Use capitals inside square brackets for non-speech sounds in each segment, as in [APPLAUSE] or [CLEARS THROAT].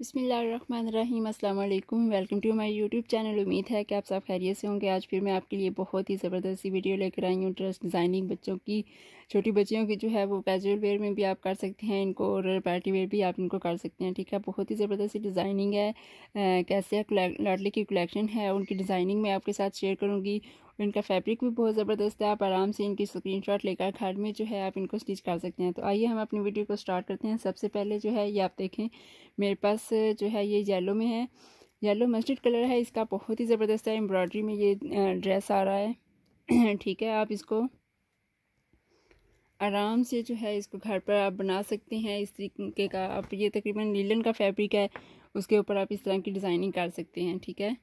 बिसमीम अल्लाम welcome to my YouTube channel. उम्मीद है कि आप सब खैरियत से होंगे। आज फिर मैं आपके लिए बहुत ही ज़बरदस्त सी वीडियो लेकर आई हूँ, ड्रेस डिज़ाइनिंग बच्चों की, छोटी बच्चियों की जो है वो कैजुअल वेयर में भी आप कर सकते हैं, इनको और पार्टी वेयर भी आप इनको कर सकते हैं, ठीक है? बहुत ही ज़बरदस्त सी डिज़ाइनिंग है। कैसे लाडली की कलेक्शन है। उनकी डिज़ाइनिंग मैं आपके साथ शेयर करूँगी। इनका फैब्रिक भी बहुत ज़बरदस्त है, आप आराम से इनकी स्क्रीनशॉट लेकर घर में जो है आप इनको स्टिच कर सकते हैं। तो आइए हम अपनी वीडियो को स्टार्ट करते हैं। सबसे पहले जो है ये आप देखें, मेरे पास जो है ये येलो में है। येलो मस्टर्ड कलर है, इसका बहुत ही ज़बरदस्त है, एम्ब्रॉयड्री में ये ड्रेस आ रहा है। [CLEARS THROAT] ठीक है, आप इसको आराम से जो है इसको घर पर आप बना सकते हैं, इस तरीके का। आप, ये तकरीबन लीलन का फैब्रिक है, उसके ऊपर आप इस तरह की डिज़ाइनिंग कर सकते हैं, ठीक है?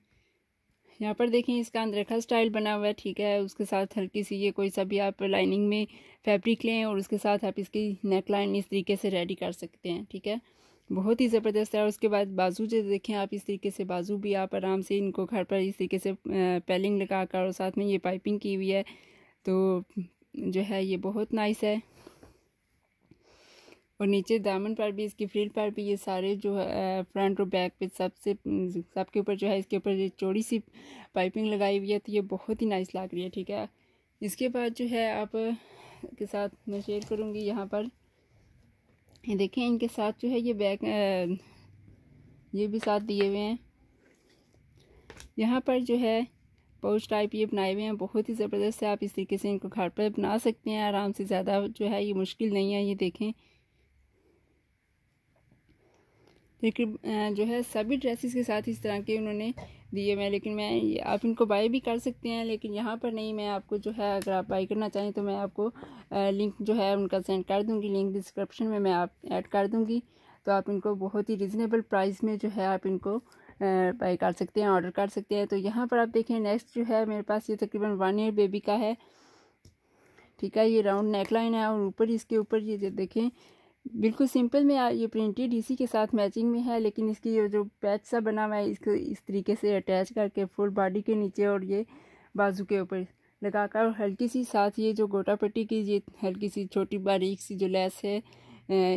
यहाँ पर देखें, इसका अंदरखा स्टाइल बना हुआ है, ठीक है। उसके साथ हल्की सी ये कोई सा भी आप लाइनिंग में फैब्रिक लें और उसके साथ आप इसकी नेक लाइन इस तरीके से रेडी कर सकते हैं, ठीक है। बहुत ही ज़बरदस्त है और उसके बाद बाजू जो देखें, आप इस तरीके से बाजू भी आप आराम से इनको घर पर इस तरीके से पेलिंग लगा कर और साथ में ये पाइपिंग की हुई है तो जो है ये बहुत नाइस है। और नीचे दामन पर भी, इसकी फ्रिल पर भी ये सारे जो है फ्रंट और बैक पे सबसे सबके ऊपर जो है, इसके ऊपर ये चौड़ी सी पाइपिंग लगाई हुई है तो ये बहुत ही नाइस लग रही है, ठीक है? इसके बाद जो है, आप के साथ मैं शेयर करूँगी यहाँ पर। ये देखें, इनके साथ जो है, ये बैक ये भी साथ दिए हुए हैं। यहाँ पर जो है पाउच टाइप ये बनाए हुए हैं, बहुत ही ज़बरदस्त है, आप इस तरीके से इनको घर पर बना सकते हैं, आराम से ज़्यादा जो है, ये मुश्किल नहीं है, ये देखें। लेकिन जो है सभी ड्रेसेस के साथ इस तरह के उन्होंने दिए हुए हैं, लेकिन मैं आप इनको बाय भी कर सकते हैं, लेकिन यहाँ पर नहीं, मैं आपको जो है, अगर आप बाई करना चाहें तो मैं आपको लिंक जो है उनका सेंड कर दूँगी, लिंक डिस्क्रिप्शन में मैं आप ऐड कर दूँगी तो आप इनको बहुत ही रिजनेबल प्राइस में जो है आप इनको बाई कर सकते हैं, ऑर्डर कर सकते हैं। तो यहाँ पर आप देखें नेक्स्ट जो है मेरे पास ये तकरीबन वन ईयर बेबी का है, ठीक है, ये राउंड नेक लाइन है और ऊपर इसके ऊपर ये देखें बिल्कुल सिंपल में ये प्रिंटेड इसी के साथ मैचिंग में है, लेकिन इसकी ये जो पैच सा बना हुआ है, इसको इस तरीके से अटैच करके फुल बॉडी के नीचे और ये बाजू के ऊपर लगाकर और हल्की सी साथ ये जो गोटा पट्टी की, ये हल्की सी छोटी बारीक सी जो लेस है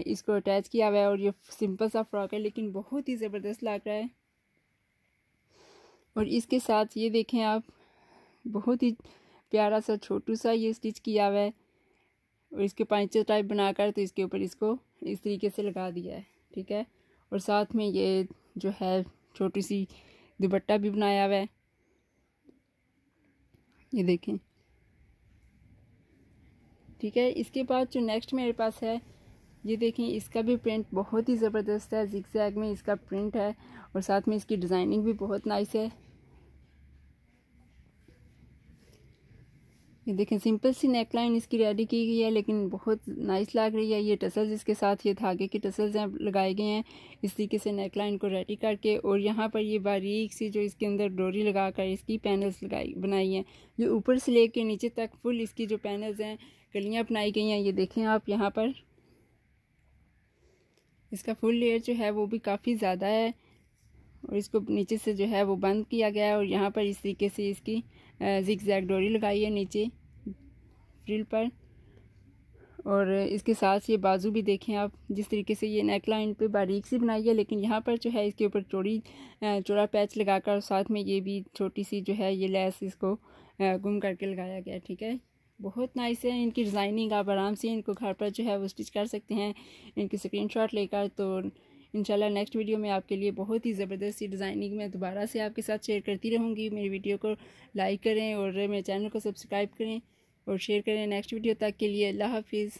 इसको अटैच किया हुआ है और ये सिंपल सा फ्रॉक है, लेकिन बहुत ही ज़बरदस्त लग रहा है। और इसके साथ ये देखें आप, बहुत ही प्यारा सा छोटू सा ये स्टिच किया हुआ है। और इसके पंचर टाइप बनाकर तो इसके ऊपर इसको इस तरीके से लगा दिया है, ठीक है? और साथ में ये जो है, छोटी सी दुपट्टा भी बनाया हुआ है। ये देखें। ठीक है, इसके बाद जो नेक्स्ट मेरे पास है, ये देखें, इसका भी प्रिंट बहुत ही ज़बरदस्त है जिक जैग में इसका प्रिंट है और साथ में इसकी डिज़ाइनिंग भी बहुत नाइस है। ये देखें सिंपल सी नेक लाइन इसकी रेडी की गई है, लेकिन बहुत नाइस लग रही है। ये टसल्स इसके साथ, ये धागे के टसल्स हैं, लगाए गए हैं। इस तरीके से नेक लाइन को रेडी करके, और यहाँ पर ये बारीक सी जो इसके अंदर डोरी लगा कर इसकी पैनल्स लगाई, बनाई हैं। जो ऊपर से लेके नीचे तक फुल इसकी जो पैनल्स हैं कलियाँ बनाई गई हैं। ये देखें आप यहाँ पर। इसका फुल लेयर जो है, वो भी काफ़ी ज़्यादा है। और इसको नीचे से जो है वो बंद किया गया है और यहाँ पर इस तरीके से इसकी जिक जैक डोरी लगाई है नीचे फ्रिल पर। और इसके साथ ये बाजू भी देखें आप, जिस तरीके से ये नेक लाइन पे बारीक सी बनाई है, लेकिन यहाँ पर जो है इसके ऊपर चोरी चौड़ा पैच लगाकर और साथ में ये भी छोटी सी जो है ये लेस इसको गुम करके लगाया गया, ठीक है? बहुत नाइस है, इनकी डिज़ाइनिंग आप आराम से इनको घर पर जो है वो स्टिच कर सकते हैं। इनकी स्क्रीनशॉट लेकर तो इंशाल्लाह नेक्स्ट वीडियो में आपके लिए बहुत ही ज़बरदस्त डिज़ाइनिंग मैं दोबारा से आपके साथ शेयर करती रहूँगी। मेरी वीडियो को लाइक करें और मेरे चैनल को सब्सक्राइब करें और शेयर करें। नेक्स्ट वीडियो तक के लिए अल्लाह हाफिज़।